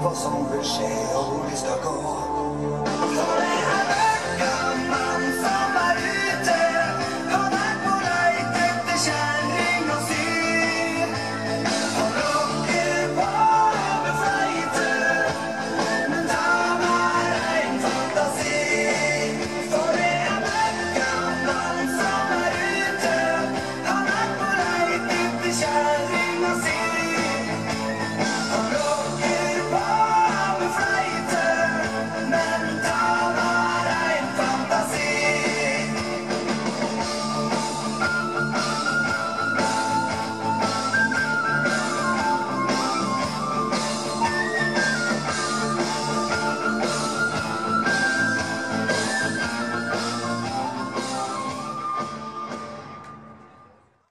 sjelden Alle vet hva